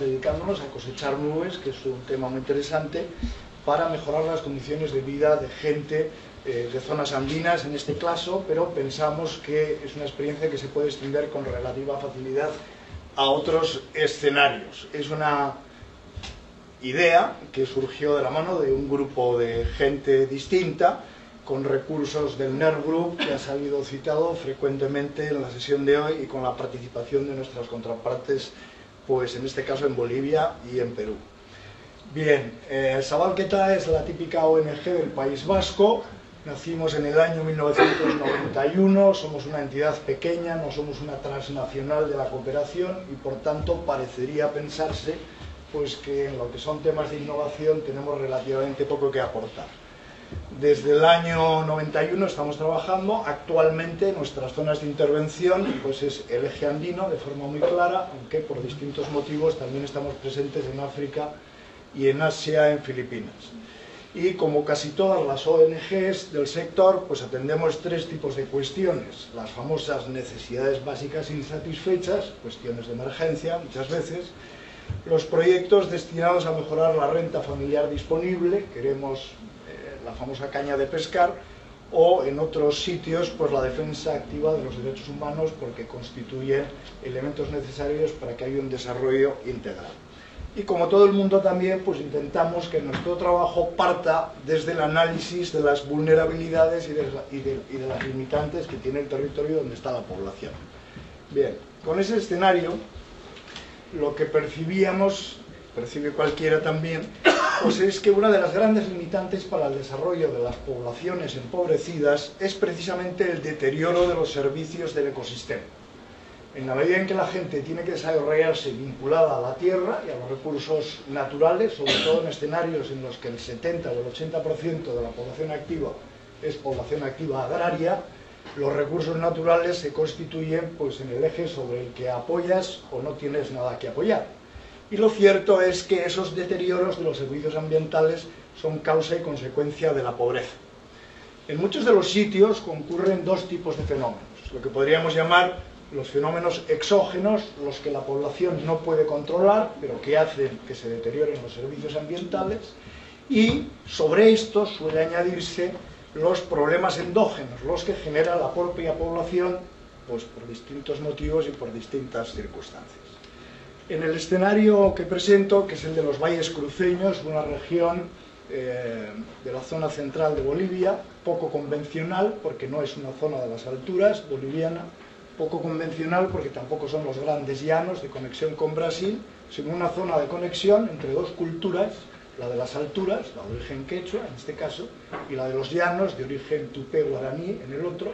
dedicándonos a cosechar nubes, que es un tema muy interesante, para mejorar las condiciones de vida de gente eh, de zonas andinas en este caso, pero pensamos que es una experiencia que se puede extender con relativa facilidad a otros escenarios. Es una idea que surgió de la mano de un grupo de gente distinta, con recursos del NERD Group, que ha salido citado frecuentemente en la sesión de hoy y con la participación de nuestras contrapartes pues en este caso en Bolivia y en Perú. Bien, eh, es la típica ONG del País Vasco, nacimos en el año 1991, somos una entidad pequeña, no somos una transnacional de la cooperación y por tanto parecería pensarse pues que en lo que son temas de innovación tenemos relativamente poco que aportar. Desde el año 91 estamos trabajando, actualmente nuestras zonas de intervención pues es el eje andino de forma muy clara, aunque por distintos motivos también estamos presentes en África y en Asia, en Filipinas. Y como casi todas las ONGs del sector, pues atendemos tres tipos de cuestiones. Las famosas necesidades básicas insatisfechas, cuestiones de emergencia muchas veces, los proyectos destinados a mejorar la renta familiar disponible, queremos la famosa caña de pescar, o en otros sitios pues la defensa activa de los derechos humanos porque constituyen elementos necesarios para que haya un desarrollo integral. Y como todo el mundo también, pues intentamos que nuestro trabajo parta desde el análisis de las vulnerabilidades y de, y de, y de las limitantes que tiene el territorio donde está la población. Bien, con ese escenario, lo que percibíamos, percibe cualquiera también, pues es que una de las grandes limitantes para el desarrollo de las poblaciones empobrecidas es precisamente el deterioro de los servicios del ecosistema. En la medida en que la gente tiene que desarrollarse vinculada a la tierra y a los recursos naturales, sobre todo en escenarios en los que el 70 o el 80% de la población activa es población activa agraria, los recursos naturales se constituyen pues, en el eje sobre el que apoyas o no tienes nada que apoyar. Y lo cierto es que esos deterioros de los servicios ambientales son causa y consecuencia de la pobreza. En muchos de los sitios concurren dos tipos de fenómenos, lo que podríamos llamar los fenómenos exógenos, los que la población no puede controlar, pero que hacen que se deterioren los servicios ambientales, y sobre esto suele añadirse los problemas endógenos, los que genera la propia población pues, por distintos motivos y por distintas circunstancias. En el escenario que presento, que es el de los valles cruceños, una región eh, de la zona central de Bolivia, poco convencional, porque no es una zona de las alturas boliviana, poco convencional porque tampoco son los grandes llanos de conexión con Brasil, sino una zona de conexión entre dos culturas, la de las alturas, la de origen quechua en este caso, y la de los llanos de origen tupé guaraní en el otro,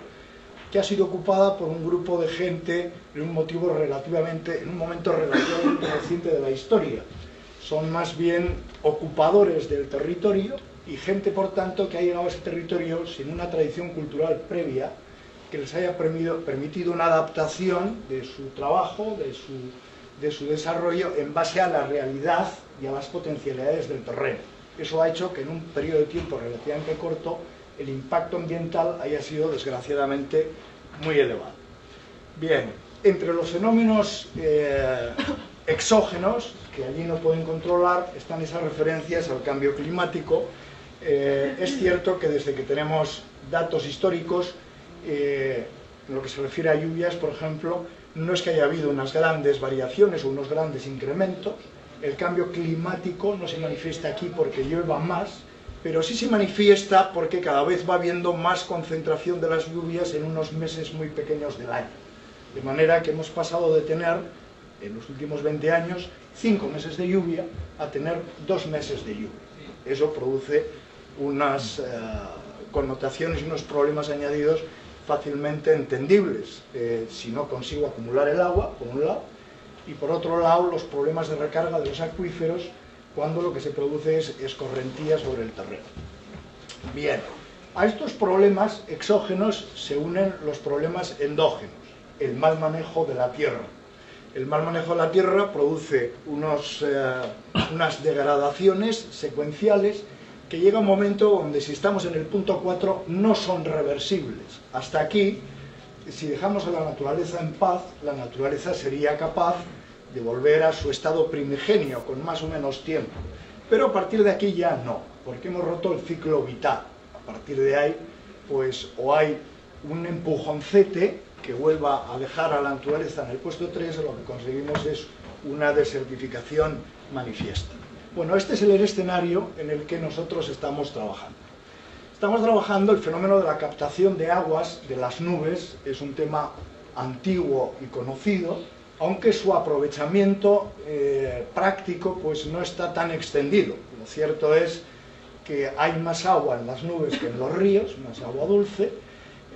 que ha sido ocupada por un grupo de gente en un motivo relativamente, en un momento relativamente reciente de la historia. Son más bien ocupadores del territorio y gente, por tanto, que ha llegado a ese territorio sin una tradición cultural previa que les haya permitido una adaptación de su trabajo, de su, de su desarrollo en base a la realidad y a las potencialidades del terreno. Eso ha hecho que en un periodo de tiempo relativamente corto el impacto ambiental haya sido desgraciadamente muy elevado. Bien, entre los fenómenos eh, exógenos que allí no pueden controlar están esas referencias al cambio climático. Eh, es cierto que desde que tenemos datos históricos, eh, en lo que se refiere a lluvias, por ejemplo, no es que haya habido unas grandes variaciones o unos grandes incrementos, el cambio climático no se manifiesta aquí porque llueva más, pero sí se manifiesta porque cada vez va habiendo más concentración de las lluvias en unos meses muy pequeños del año. De manera que hemos pasado de tener, en los últimos 20 años, cinco meses de lluvia a tener dos meses de lluvia. Eso produce unas eh, connotaciones y unos problemas añadidos fácilmente entendibles. Eh, si no consigo acumular el agua, por un lado, y por otro lado los problemas de recarga de los acuíferos cuando lo que se produce es escorrentía sobre el terreno. Bien, a estos problemas exógenos se unen los problemas endógenos, el mal manejo de la tierra. El mal manejo de la tierra produce unos, eh, unas degradaciones secuenciales que llega un momento donde si estamos en el punto 4 no son reversibles. Hasta aquí, si dejamos a la naturaleza en paz, la naturaleza sería capaz de volver a su estado primigenio, con más o menos tiempo. Pero a partir de aquí ya no, porque hemos roto el ciclo vital. A partir de ahí, pues o hay un empujoncete que vuelva a dejar a la naturaleza en el puesto 3, o lo que conseguimos es una desertificación manifiesta. Bueno, este es el escenario en el que nosotros estamos trabajando. Estamos trabajando el fenómeno de la captación de aguas de las nubes, es un tema antiguo y conocido, aunque su aprovechamiento eh, práctico pues no está tan extendido. Lo cierto es que hay más agua en las nubes que en los ríos, más agua dulce,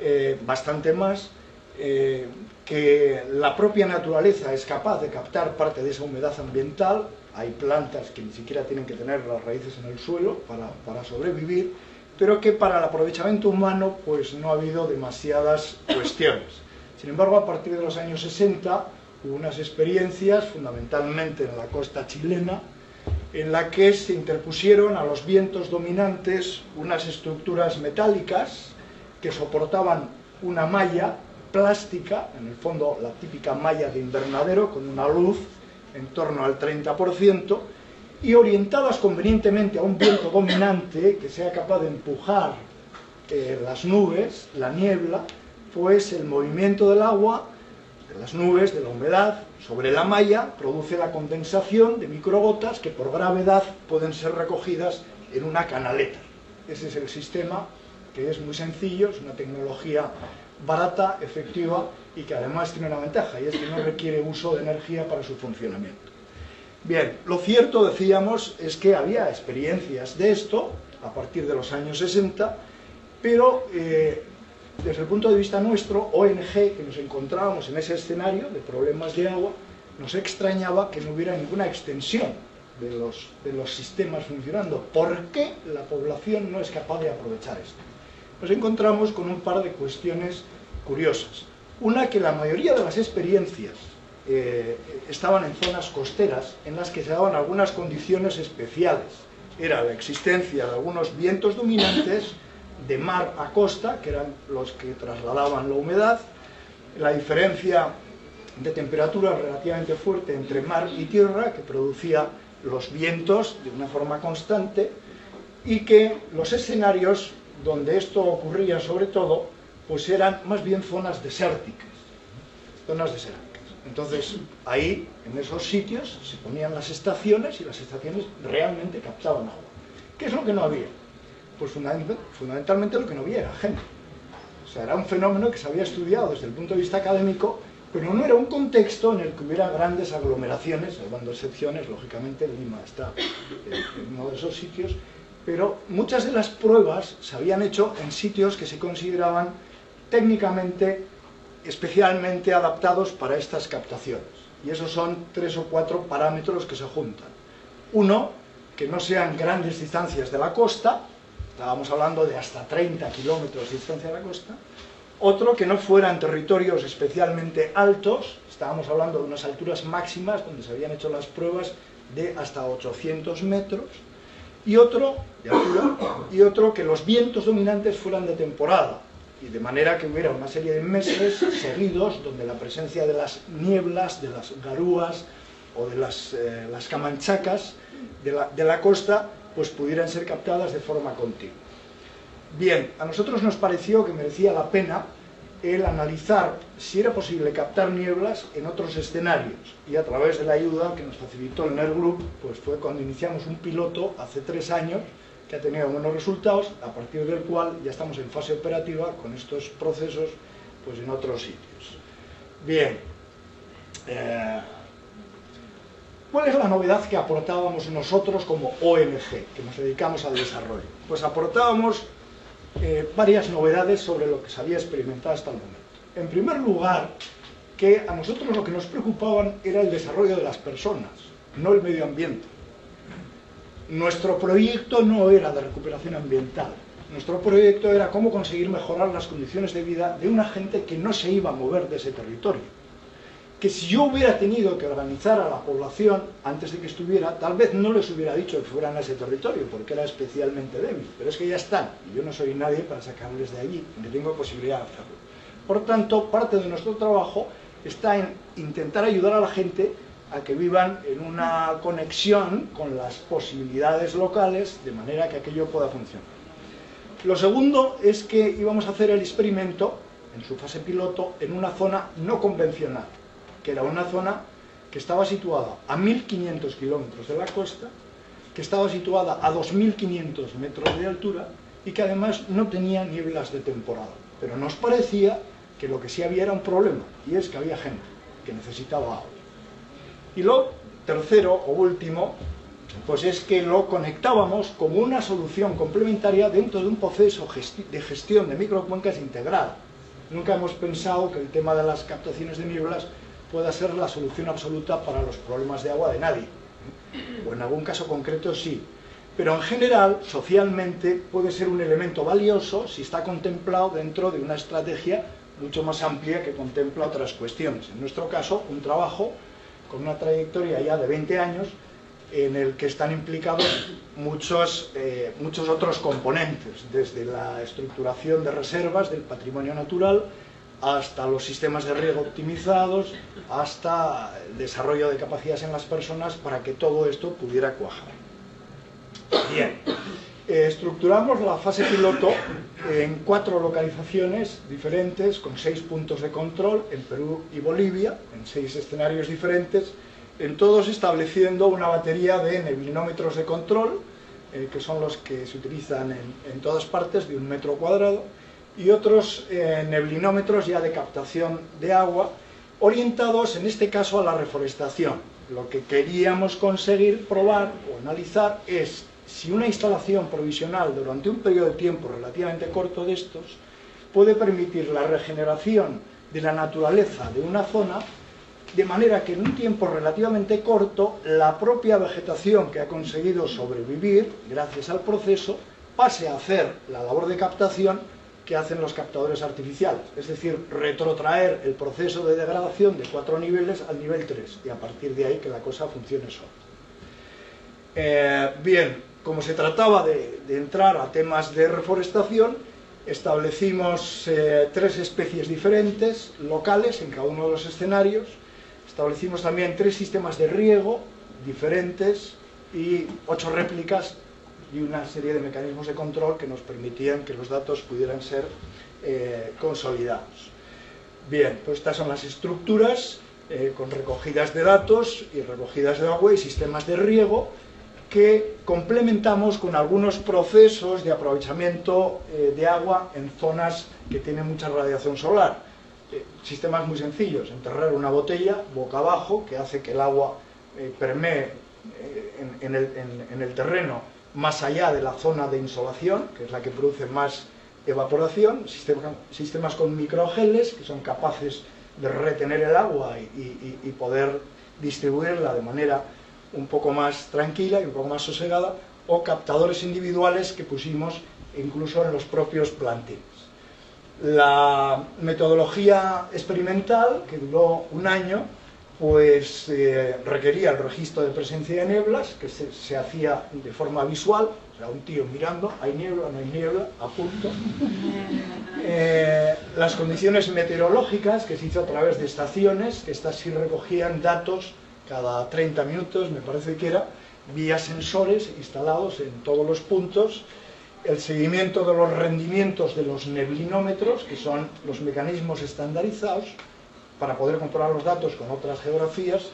eh, bastante más, eh, que la propia naturaleza es capaz de captar parte de esa humedad ambiental, hay plantas que ni siquiera tienen que tener las raíces en el suelo para, para sobrevivir, pero que para el aprovechamiento humano pues no ha habido demasiadas cuestiones. Sin embargo, a partir de los años 60 hubo unas experiencias, fundamentalmente en la costa chilena, en la que se interpusieron a los vientos dominantes unas estructuras metálicas que soportaban una malla plástica, en el fondo la típica malla de invernadero, con una luz en torno al 30%, y orientadas convenientemente a un viento dominante que sea capaz de empujar eh, las nubes, la niebla, pues el movimiento del agua, de las nubes, de la humedad, sobre la malla, produce la condensación de microgotas que por gravedad pueden ser recogidas en una canaleta. Ese es el sistema que es muy sencillo, es una tecnología barata, efectiva y que además tiene una ventaja, y es que no requiere uso de energía para su funcionamiento. Bien, lo cierto, decíamos, es que había experiencias de esto a partir de los años 60, pero eh, desde el punto de vista nuestro, ONG, que nos encontrábamos en ese escenario de problemas de agua, nos extrañaba que no hubiera ninguna extensión de los, de los sistemas funcionando. ¿Por qué la población no es capaz de aprovechar esto? Nos encontramos con un par de cuestiones curiosas. Una, que la mayoría de las experiencias eh, estaban en zonas costeras en las que se daban algunas condiciones especiales. Era la existencia de algunos vientos dominantes de mar a costa, que eran los que trasladaban la humedad, la diferencia de temperatura relativamente fuerte entre mar y tierra, que producía los vientos de una forma constante, y que los escenarios donde esto ocurría sobre todo, pues eran más bien zonas desérticas, zonas desérticas. Entonces, ahí, en esos sitios, se ponían las estaciones y las estaciones realmente captaban agua. ¿Qué es lo que no había? Pues fundamentalmente lo que no había era gente. O sea, era un fenómeno que se había estudiado desde el punto de vista académico, pero no era un contexto en el que hubiera grandes aglomeraciones, salvando excepciones, lógicamente Lima está en uno de esos sitios, pero muchas de las pruebas se habían hecho en sitios que se consideraban técnicamente especialmente adaptados para estas captaciones. Y esos son tres o cuatro parámetros que se juntan. Uno, que no sean grandes distancias de la costa, estábamos hablando de hasta 30 kilómetros de distancia de la costa, otro que no fueran territorios especialmente altos, estábamos hablando de unas alturas máximas donde se habían hecho las pruebas de hasta 800 metros, y otro, de altura, y otro que los vientos dominantes fueran de temporada, y de manera que hubiera una serie de meses seguidos donde la presencia de las nieblas, de las garúas o de las, eh, las camanchacas de la, de la costa pues pudieran ser captadas de forma continua. Bien, a nosotros nos pareció que merecía la pena el analizar si era posible captar nieblas en otros escenarios y a través de la ayuda que nos facilitó el NER Group, pues fue cuando iniciamos un piloto hace tres años que ha tenido buenos resultados, a partir del cual ya estamos en fase operativa con estos procesos pues en otros sitios. Bien, eh, ¿Cuál es la novedad que aportábamos nosotros como ONG, que nos dedicamos al desarrollo? Pues aportábamos eh, varias novedades sobre lo que se había experimentado hasta el momento. En primer lugar, que a nosotros lo que nos preocupaban era el desarrollo de las personas, no el medio ambiente. Nuestro proyecto no era de recuperación ambiental, nuestro proyecto era cómo conseguir mejorar las condiciones de vida de una gente que no se iba a mover de ese territorio que si yo hubiera tenido que organizar a la población antes de que estuviera, tal vez no les hubiera dicho que fueran a ese territorio, porque era especialmente débil, pero es que ya están, y yo no soy nadie para sacarles de allí, ni tengo posibilidad de hacerlo. Por tanto, parte de nuestro trabajo está en intentar ayudar a la gente a que vivan en una conexión con las posibilidades locales de manera que aquello pueda funcionar. Lo segundo es que íbamos a hacer el experimento en su fase piloto en una zona no convencional, que era una zona que estaba situada a 1.500 kilómetros de la costa, que estaba situada a 2.500 metros de altura y que además no tenía nieblas de temporada. Pero nos parecía que lo que sí había era un problema, y es que había gente que necesitaba agua. Y lo tercero o último, pues es que lo conectábamos como una solución complementaria dentro de un proceso de gestión de microcuencas integral. Nunca hemos pensado que el tema de las captaciones de nieblas pueda ser la solución absoluta para los problemas de agua de nadie. O en algún caso concreto sí, pero en general, socialmente, puede ser un elemento valioso si está contemplado dentro de una estrategia mucho más amplia que contempla otras cuestiones. En nuestro caso, un trabajo con una trayectoria ya de 20 años en el que están implicados muchos, eh, muchos otros componentes, desde la estructuración de reservas del patrimonio natural hasta los sistemas de riego optimizados, hasta el desarrollo de capacidades en las personas para que todo esto pudiera cuajar. Bien, estructuramos la fase piloto en cuatro localizaciones diferentes, con seis puntos de control en Perú y Bolivia, en seis escenarios diferentes, en todos estableciendo una batería de neblinómetros de control, eh, que son los que se utilizan en, todas partes, de un metro cuadrado, y otros eh, neblinómetros ya de captación de agua, orientados en este caso a la reforestación. Lo que queríamos conseguir probar o analizar es si una instalación provisional durante un periodo de tiempo relativamente corto de estos puede permitir la regeneración de la naturaleza de una zona de manera que en un tiempo relativamente corto la propia vegetación que ha conseguido sobrevivir gracias al proceso pase a hacer la labor de captación que hacen los captadores artificiales, es decir, retrotraer el proceso de degradación de cuatro niveles al nivel 3 y a partir de ahí que la cosa funcione sola. Eh, bien, como se trataba de, entrar a temas de reforestación, establecimos eh, tres especies diferentes, locales, en cada uno de los escenarios. Establecimos también tres sistemas de riego diferentes y ocho réplicas y una serie de mecanismos de control que nos permitían que los datos pudieran ser eh, consolidados. Bien, pues estas son las estructuras eh, con recogidas de datos y recogidas de agua y sistemas de riego que complementamos con algunos procesos de aprovechamiento eh, de agua en zonas que tienen mucha radiación solar. Eh, sistemas muy sencillos, enterrar una botella boca abajo que hace que el agua permee en, el, terreno más allá de la zona de insolación, que es la que produce más evaporación, sistemas con microgeles que son capaces de retener el agua y poder distribuirla de manera un poco más tranquila y un poco más sosegada, o captadores individuales que pusimos incluso en los propios plantines. La metodología experimental, que duró un año, pues eh, requería el registro de presencia de nieblas, que se, hacía de forma visual, o sea, un tío mirando, hay niebla, no hay niebla, a punto. Eh, las condiciones meteorológicas, que se hizo a través de estaciones, que estas sí recogían datos cada 30 minutos, me parece que era, vía sensores instalados en todos los puntos, el seguimiento de los rendimientos de los neblinómetros, que son los mecanismos estandarizados para poder controlar los datos con otras geografías,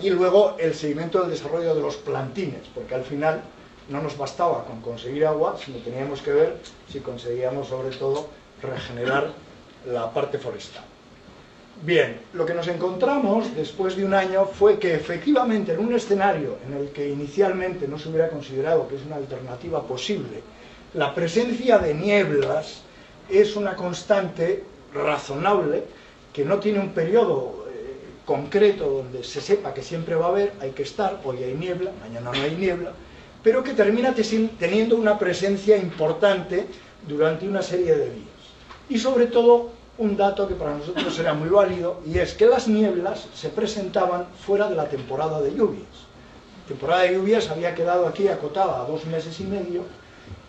y luego el seguimiento del desarrollo de los plantines, porque al final no nos bastaba con conseguir agua, sino teníamos que ver si conseguíamos sobre todo regenerar la parte forestal. Bien, lo que nos encontramos después de un año fue que efectivamente en un escenario en el que inicialmente no se hubiera considerado que es una alternativa posible, la presencia de nieblas es una constante razonable que no tiene un periodo eh, concreto donde se sepa que siempre va a haber, hay que estar, hoy hay niebla, mañana no hay niebla, pero que termina teniendo una presencia importante durante una serie de días. Y sobre todo un dato que para nosotros era muy válido y es que las nieblas se presentaban fuera de la temporada de lluvias. La temporada de lluvias había quedado aquí acotada a dos meses y medio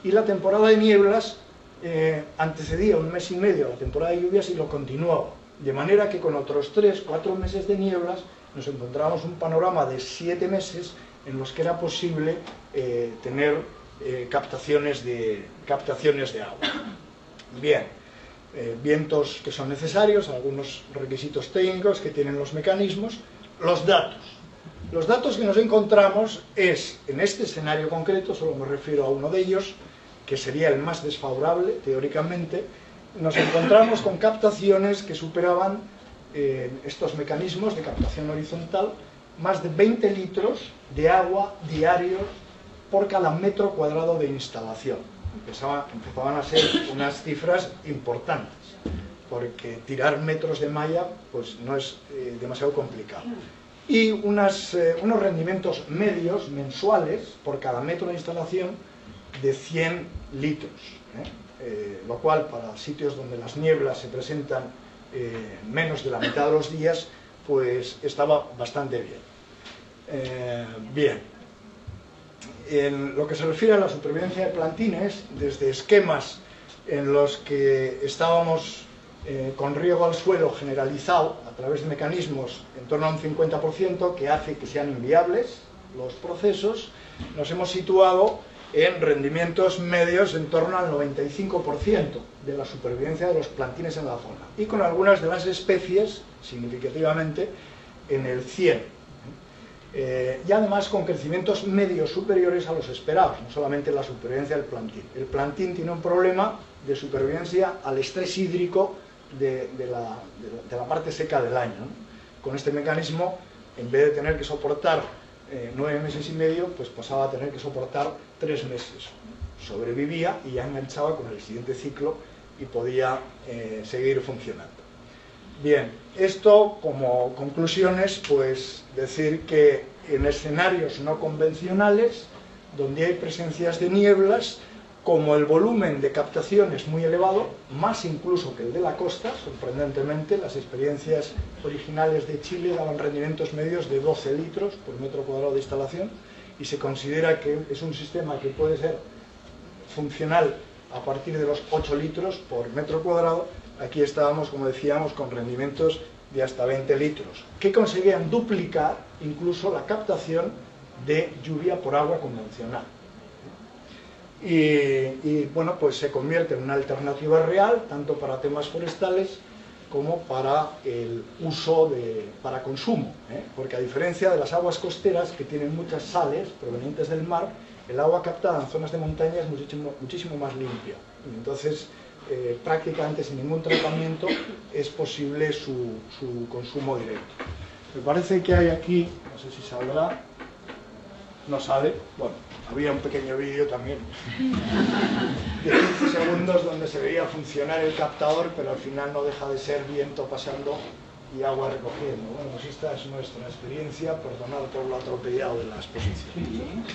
y la temporada de nieblas eh, antecedía un mes y medio a la temporada de lluvias y lo continuaba. De manera que con otros tres, cuatro meses de nieblas nos encontrábamos un panorama de siete meses en los que era posible eh, tener eh, captaciones, de, captaciones de agua. Bien, eh, vientos que son necesarios, algunos requisitos técnicos que tienen los mecanismos, los datos. Los datos que nos encontramos es, en este escenario concreto, solo me refiero a uno de ellos, que sería el más desfavorable, teóricamente, nos encontramos con captaciones que superaban eh, estos mecanismos de captación horizontal más de 20 litros de agua diarios por cada metro cuadrado de instalación. empezaban a ser unas cifras importantes, porque tirar metros de malla pues, no es eh, demasiado complicado. Y unas, eh, unos rendimientos medios mensuales por cada metro de instalación de 100 litros, ¿eh? Lo cual para sitios donde las nieblas se presentan menos de la mitad de los días, pues estaba bastante bien. bien, en lo que se refiere a la supervivencia de plantines, desde esquemas en los que estábamos eh, con riego al suelo generalizado a través de mecanismos en torno a un 50% que hace que sean inviables los procesos, nos hemos situado en rendimientos medios en torno al 95% de la supervivencia de los plantines en la zona y con algunas de las especies significativamente en el 100%. Eh, y además con crecimientos medios superiores a los esperados, no solamente la supervivencia del plantín. El plantín tiene un problema de supervivencia al estrés hídrico de, la, parte seca del año. Con este mecanismo, en vez de tener que soportar eh, nueve meses y medio, pues pasaba a tener que soportar tres meses. Sobrevivía y ya enganchaba con el siguiente ciclo y podía eh, seguir funcionando. Bien, esto como conclusiones, pues decir que en escenarios no convencionales, donde hay presencias de nieblas, como el volumen de captación es muy elevado, más incluso que el de la costa, sorprendentemente, las experiencias originales de Chile daban rendimientos medios de 12 litros por metro cuadrado de instalación, y se considera que es un sistema que puede ser funcional a partir de los 8 litros por metro cuadrado, aquí estábamos, como decíamos, con rendimientos de hasta 20 litros, que conseguían duplicar incluso la captación de lluvia por agua convencional. Y, bueno, pues se convierte en una alternativa real, tanto para temas forestales como para el uso de, para consumo, ¿eh? porque a diferencia de las aguas costeras que tienen muchas sales provenientes del mar, el agua captada en zonas de montaña es muchísimo, muchísimo más limpia. entonces, eh, prácticamente sin ningún tratamiento es posible su, consumo directo. Me parece que hay aquí, no sé si saldrá, no sale, bueno, había un pequeño vídeo también de 15 segundos donde se veía funcionar el captador, pero al final no deja de ser viento pasando y agua recogiendo. Bueno, pues esta es nuestra experiencia, perdonad por lo atropellado de la exposición.